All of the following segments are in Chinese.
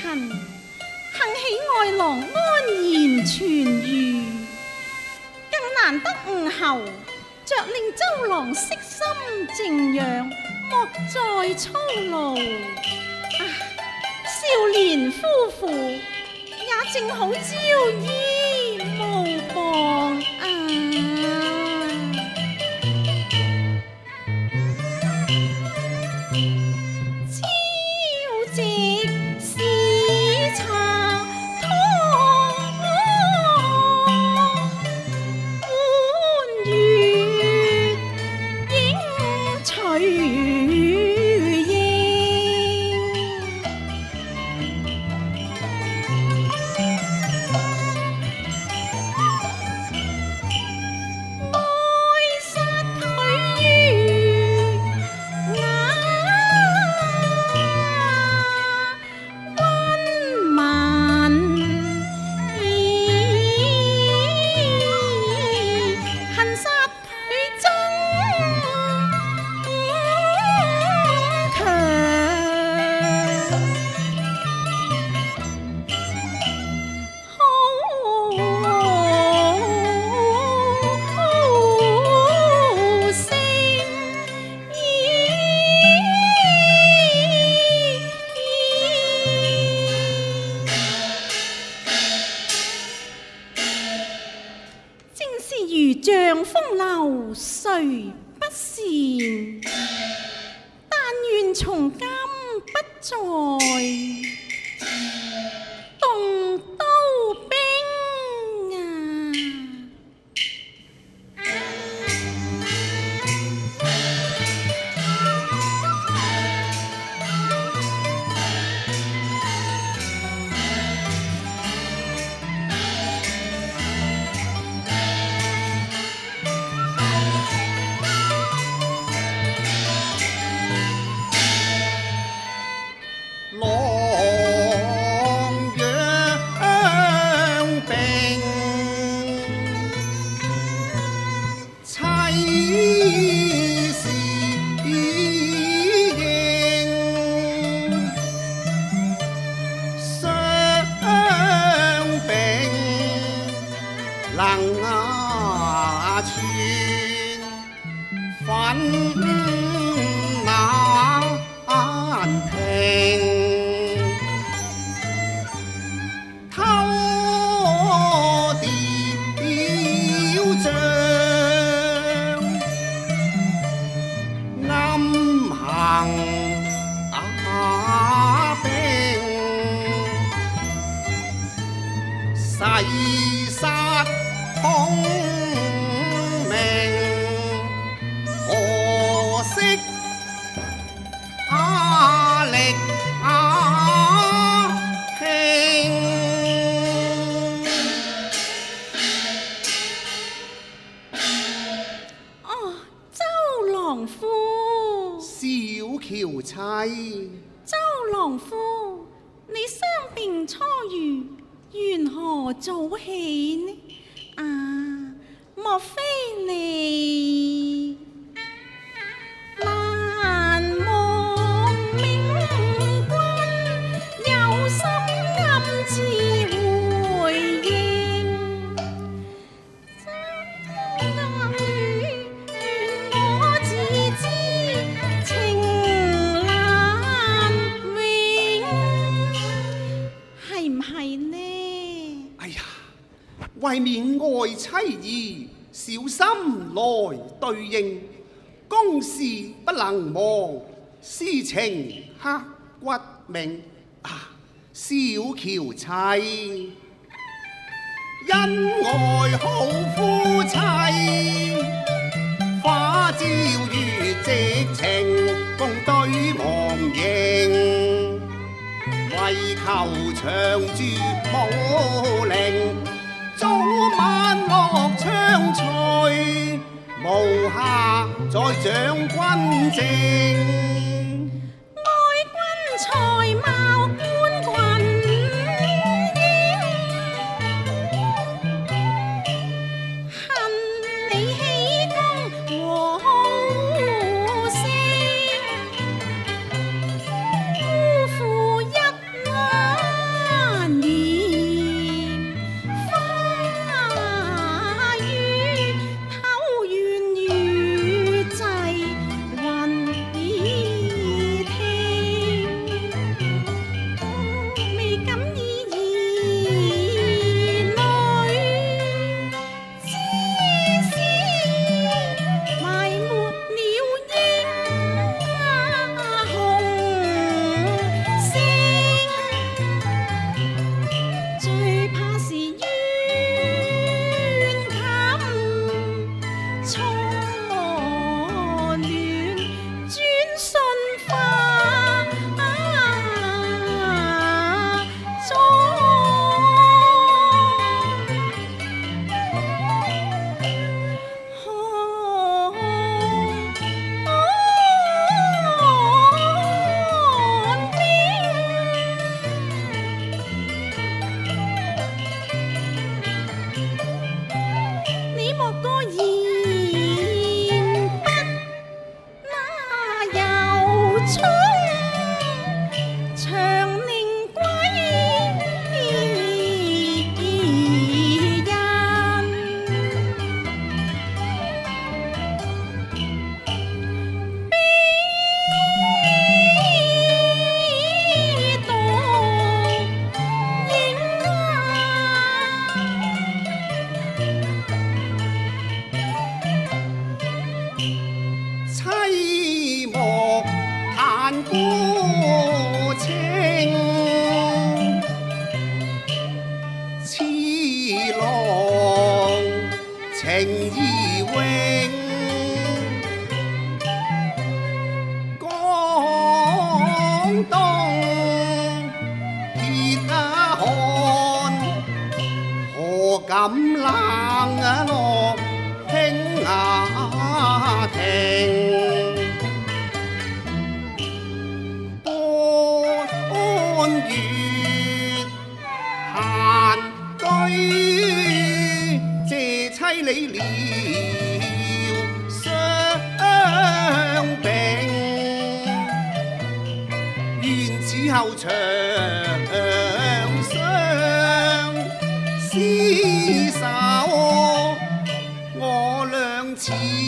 幸，幸喜爱郎安然痊愈，更难得午后着令周郎悉心静养，莫再操劳。啊，少年夫妇也正好朝衣像风流，谁不善？但愿从今不再。誓殺孔明，何早起呢？啊，莫非你愛妻兒，小心來對應，公事不能忘，私情刻骨銘啊！小喬妻，恩愛好夫妻。花朝月夕情，共對忘形。為求長住武陵，在掌军政情意。see.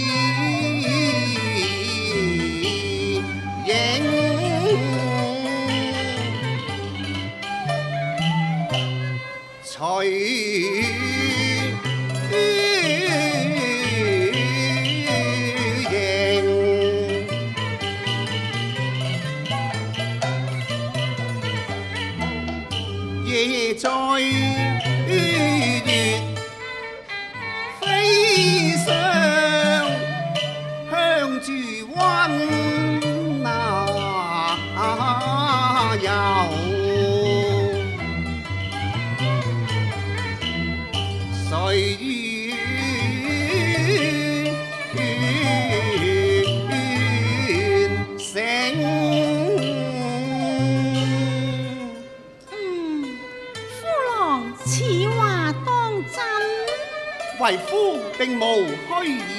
为夫定无虚。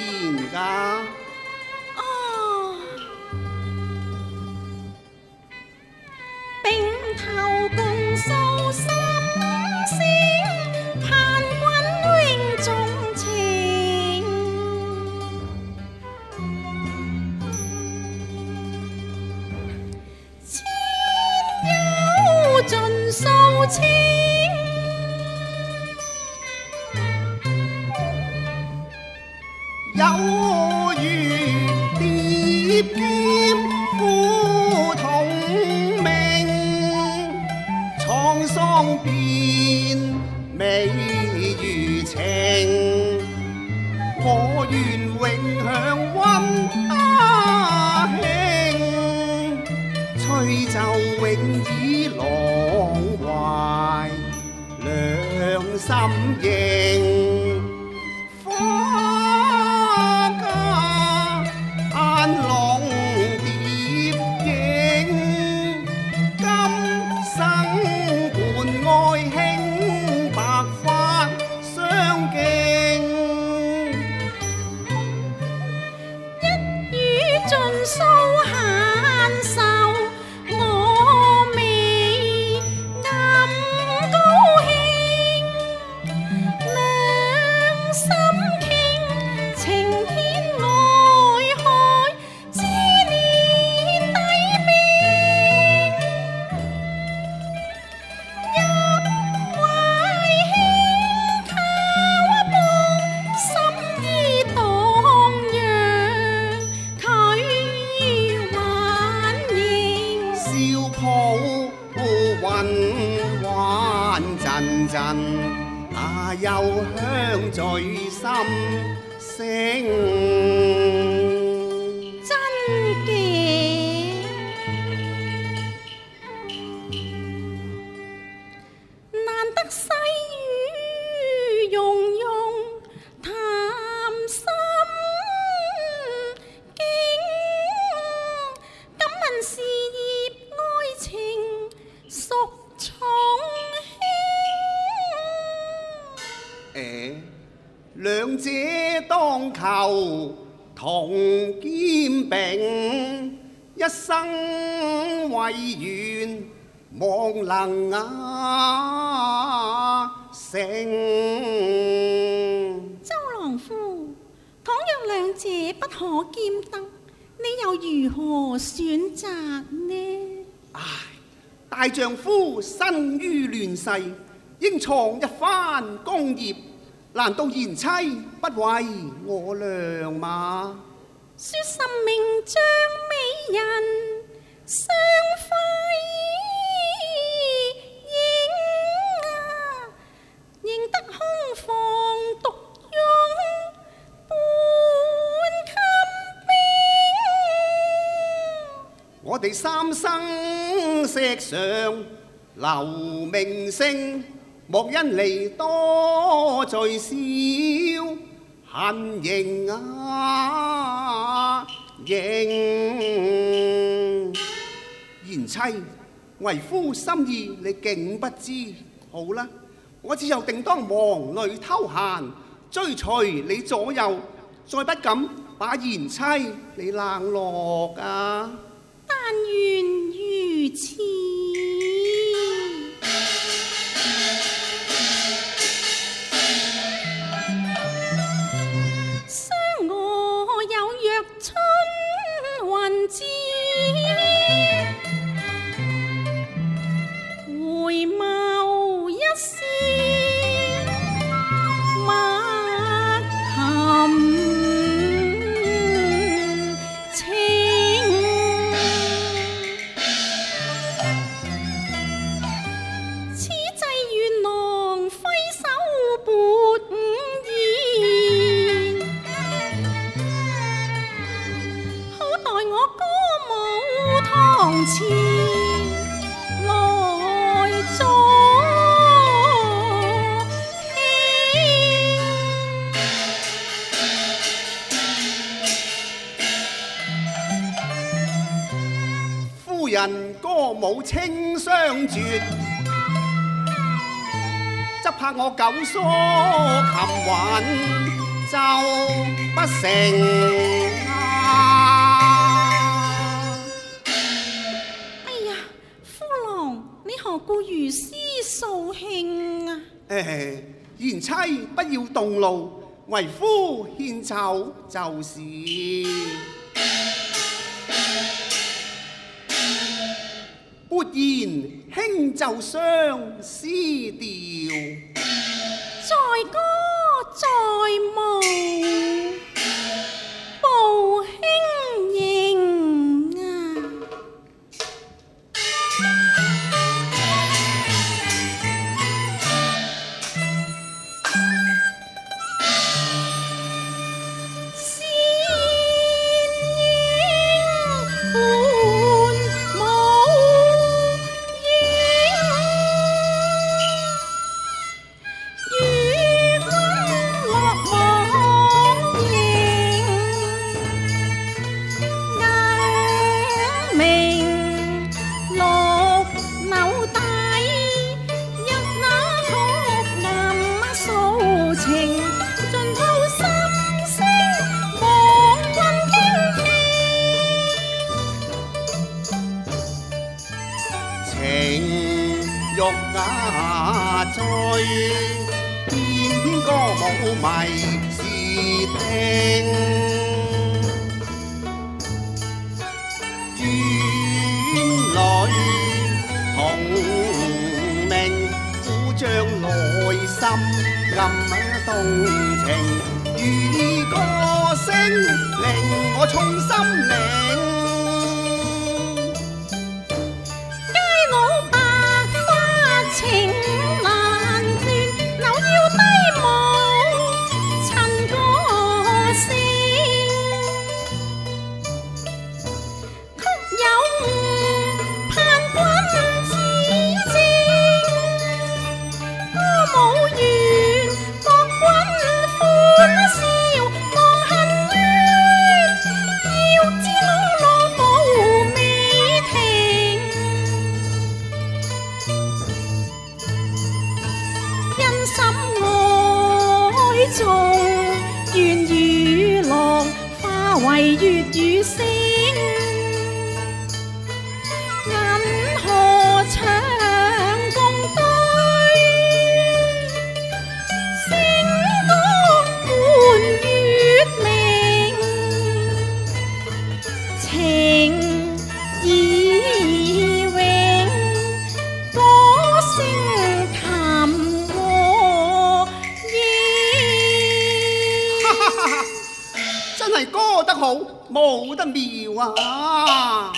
有如蝶劍夫同命，沧桑变美如情。我愿永享温家興，吹奏永以朗怀，两心應。so high. 生為願望能啊成。周郎夫，倘若兩者不可兼得，你又如何選擇呢？唉，大丈夫身於亂世，應創一番功業，難道賢妻不為我良嗎？說神明将美人相輝映啊，認得空房独拥半襟冰。我哋三生石上留名聲，莫因利多聚少，恨迎啊迎。妻，为夫心意你竟不知，好啦，我只有定当忙里偷闲，追随你左右，再不敢把贤妻你冷落啊！但愿如此。怕我九疏琴韵奏不成！哎呀，夫郎，你何故如斯扫兴啊？誒，賢妻不要动怒，为夫献酒就是。言輕奏相思调，在歌在舞，同命，故将内心暗动情，如歌声令我重心领。舞得妙啊！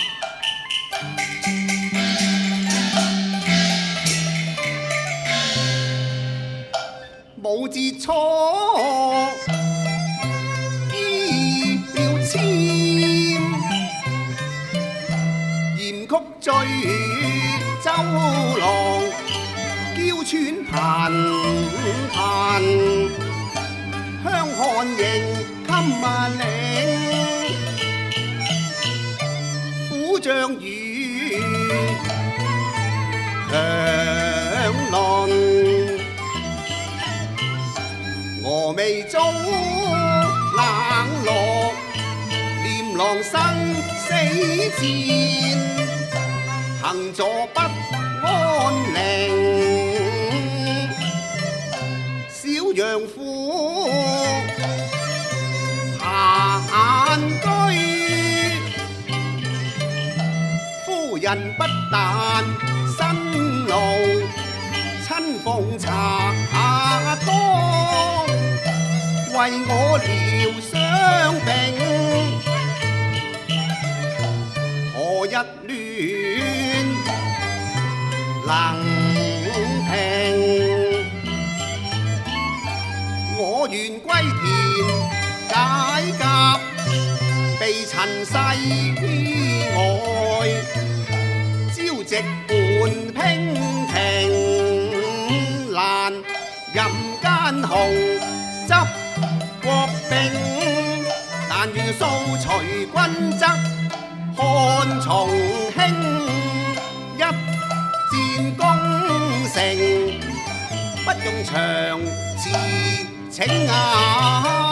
舞自初，依了簽，嚴曲醉周郎，叫川頻頻，香汗迎襟萬嶺，將雨強論，峨眉中冷落，念郎生死战，行坐不安宁，小陽婦閒居，人不但辛勞，親奉茶湯，為我療傷病。何日亂能平？我願歸田解甲，避塵世外，朝夕门平平难任奸雄则国兵但愿扫除君侧汉从轻一战功成不用长辞请啊。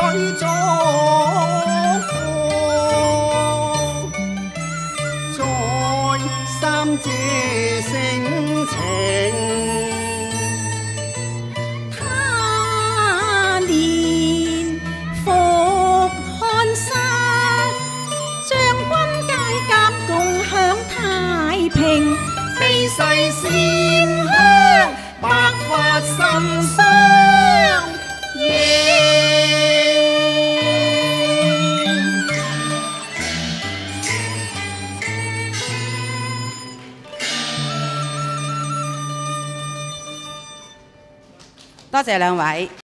水中多謝兩位。